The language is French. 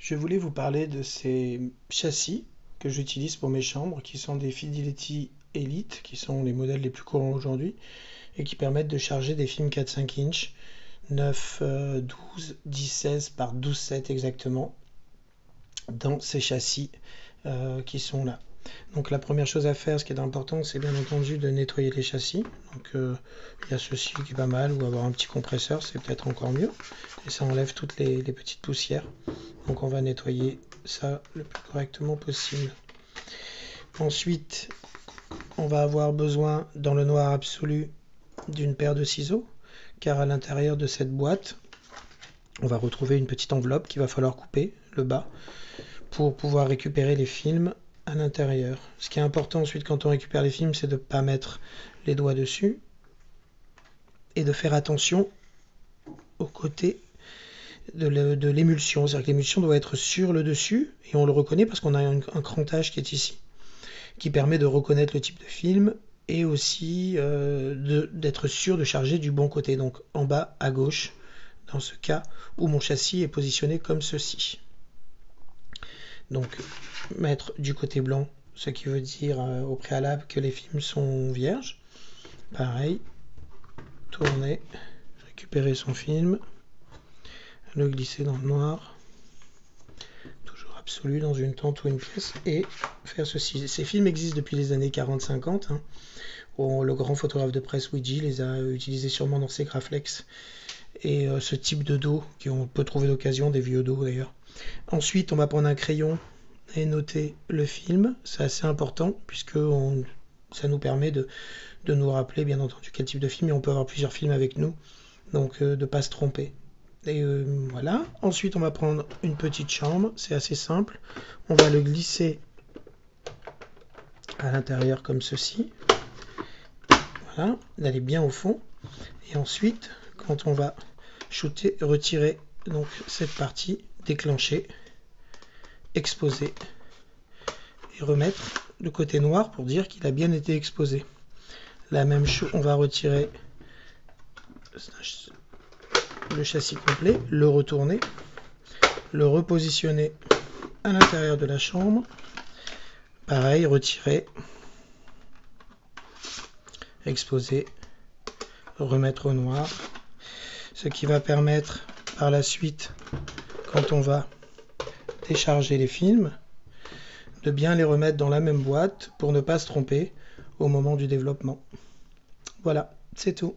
Je voulais vous parler de ces châssis que j'utilise pour mes chambres, qui sont des Fidelity Elite, qui sont les modèles les plus courants aujourd'hui, et qui permettent de charger des films 4-5 inches, 9, 12, 10, 16 par 12, 7 exactement, dans ces châssis euh, qui sont là. Donc la première chose à faire, ce qui est important, c'est bien entendu de nettoyer les châssis. Donc euh, il y a ceci qui est pas mal, ou avoir un petit compresseur, c'est peut-être encore mieux. Et ça enlève toutes les, petites poussières. Donc on va nettoyer ça le plus correctement possible. Ensuite, on va avoir besoin dans le noir absolu d'une paire de ciseaux, car à l'intérieur de cette boîte, on va retrouver une petite enveloppe qu'il va falloir couper, le bas, pour pouvoir récupérer les films à l'intérieur. Ce qui est important ensuite quand on récupère les films, c'est de ne pas mettre les doigts dessus et de faire attention au côté de l'émulsion. C'est-à-dire que l'émulsion doit être sur le dessus et on le reconnaît parce qu'on a un, crantage qui est ici, qui permet de reconnaître le type de film et aussi euh, d'être sûr de charger du bon côté, donc en bas à gauche, dans ce cas où mon châssis est positionné comme ceci. Donc mettre du côté blanc, ce qui veut dire euh, au préalable que les films sont vierges. Pareil, tourner, récupérer son film, le glisser dans le noir, toujours absolu dans une tente ou une pièce, et faire ceci. Ces films existent depuis les années 40-50. Hein. le grand photographe de presse Ouija les a utilisés sûrement dans ses Graflex. Et euh, ce type de dos, qu'on peut trouver d'occasion, des vieux dos d'ailleurs. Ensuite, on va prendre un crayon et noter le film. C'est assez important puisque ça nous permet de, nous rappeler bien entendu quel type de film et on peut avoir plusieurs films avec nous. Donc euh, de ne pas se tromper. Et euh, voilà. Ensuite, on va prendre une petite chambre. C'est assez simple. On va le glisser à l'intérieur comme ceci. Voilà. D'aller bien au fond. Et ensuite, quand on va shooter, retirer donc cette partie, déclencher exposer et remettre le côté noir pour dire qu'il a bien été exposé. La même chose, on va retirer le châssis complet, le retourner, le repositionner à l'intérieur de la chambre. Pareil, retirer, exposer, remettre au noir. Ce qui va permettre par la suite, quand on va charger les films, de bien les remettre dans la même boîte pour ne pas se tromper au moment du développement. Voilà, c'est tout.